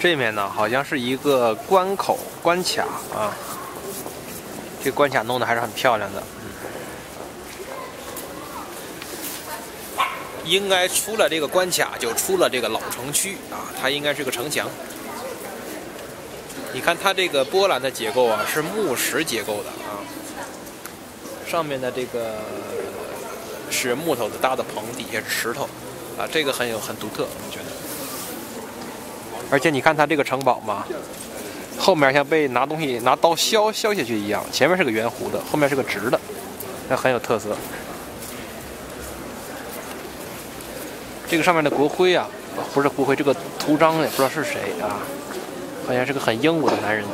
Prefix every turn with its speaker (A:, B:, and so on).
A: 这面呢，好像是一个关口关卡啊，这关卡弄得还是很漂亮的。应该出了这个关卡，就出了这个老城区啊，它应该是个城墙。你看它这个波兰的结构啊，是木石结构的啊，上面的这个是木头的搭的棚，底下是石头啊，这个很有很独特，我觉得。而且你看它这个城堡嘛，后面像被拿东西拿刀削削下去一样，前面是个圆弧的，后面是个直的，那很有特色。这个上面的国徽啊，不是国徽，这个图章也不知道是谁啊，好像是个很英武的男人。